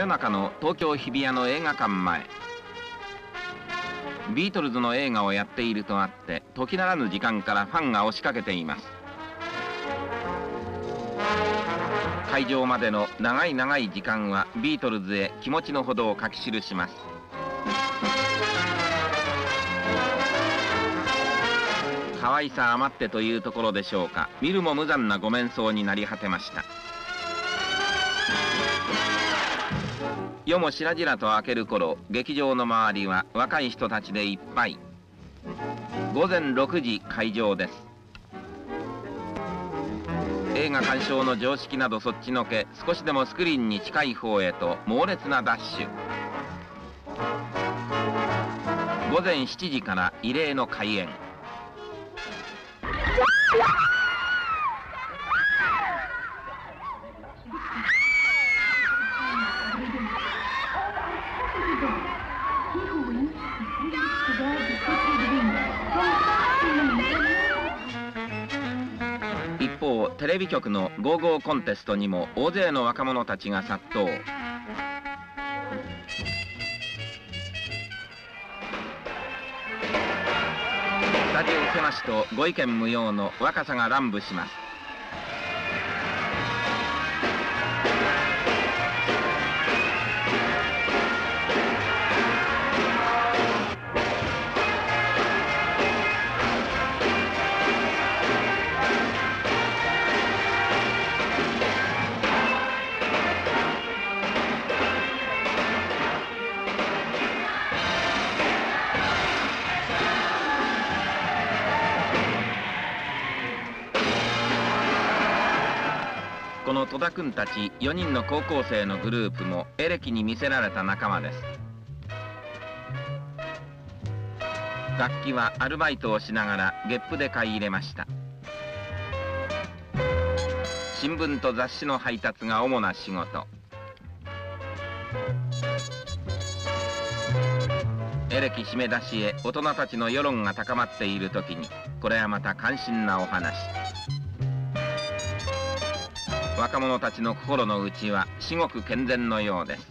夜中の東京日比谷の映画館前。ビートルズの映画をやっているとあって時ならぬ時間からファンが押しかけています。会場までの長い長い時間はビートルズへ気持ちのほどを書き記します。可愛さ余ってというところでしょうか。見るも無残なご面相になり果てました。夜もしらじらと明ける頃劇場の周りは若い人たちでいっぱい。午前6時会場です。映画鑑賞の常識などそっちのけ少しでもスクリーンに近い方へと猛烈なダッシュ。午前7時から異例の開演。テレビ局の「ゴーゴーコンテスト」にも大勢の若者たちが殺到。スタジオ狭しとご意見無用の若さが乱舞します。この戸田君たち4人の高校生のグループもエレキに魅せられた仲間です。楽器はアルバイトをしながら月賦で買い入れました。新聞と雑誌の配達が主な仕事。エレキ締め出しへ大人たちの世論が高まっている時にこれはまた関心なお話。若者たちの心の内は至極健全のようです。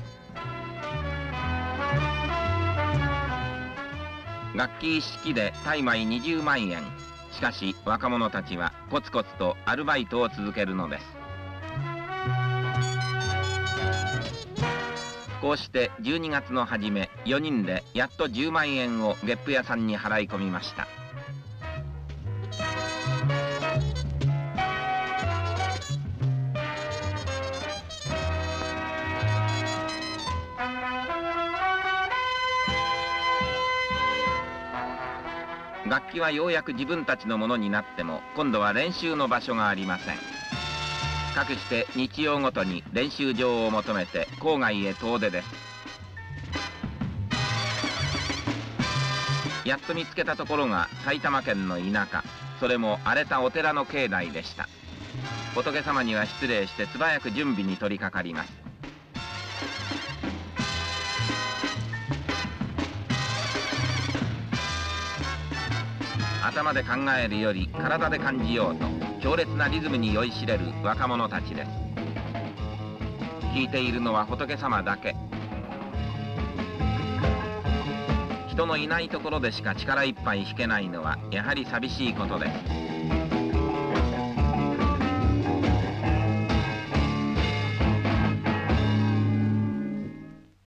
楽器一式で大枚20万円。しかし若者たちはコツコツとアルバイトを続けるのです。こうして12月の初め4人でやっと10万円を月賦屋さんに払い込みました。楽器はようやく自分たちのものになっても今度は練習の場所がありません。かくして日曜ごとに練習場を求めて郊外へ遠出です。やっと見つけたところが埼玉県の田舎。それも荒れたお寺の境内でした。仏様には失礼して素早く準備に取り掛かります。頭で考えるより体で感じようと強烈なリズムに酔いしれる若者たちです。聞いているのは仏様だけ。人のいないところでしか力いっぱい弾けないのはやはり寂しいことです。